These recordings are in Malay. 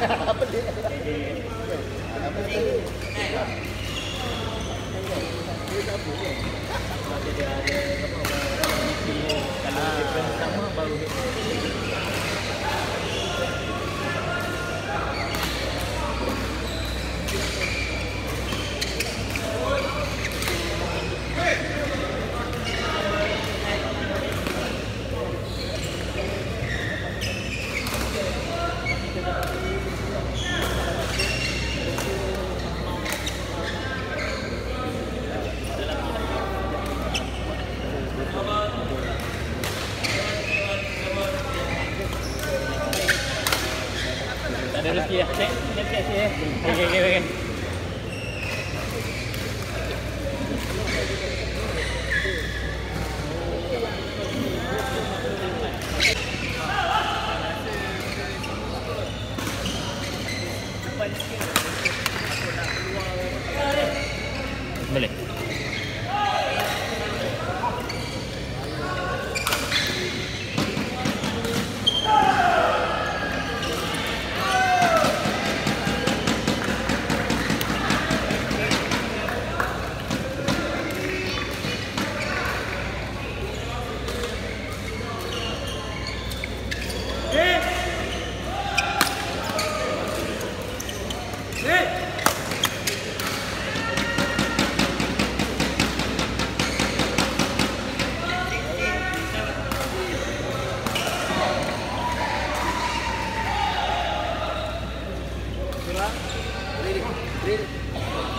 apa dia? Apa dia? Kalau dia ada apa-apa Kalau dia sama baru dia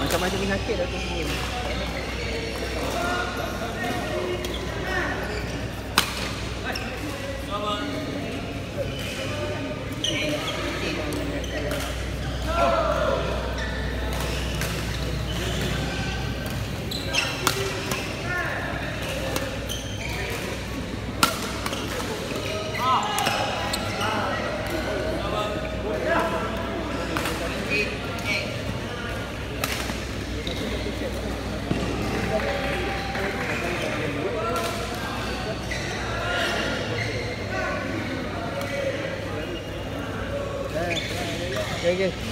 Macam-macam penyakit dah tunggu ni. Okay, Danke.